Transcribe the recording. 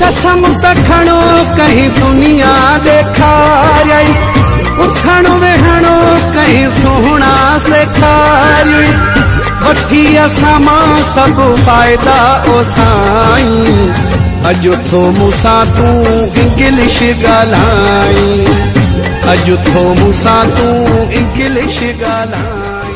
قسم ته کڻو ڪهين دنيا ڏيکارئي اکڻ وٺي اسان مان سڀ فائدا اڄ ٿو مون سان تون انگلش ڳالهائي. اڄ ٿو مون سان تون انگلش ڳالهائي.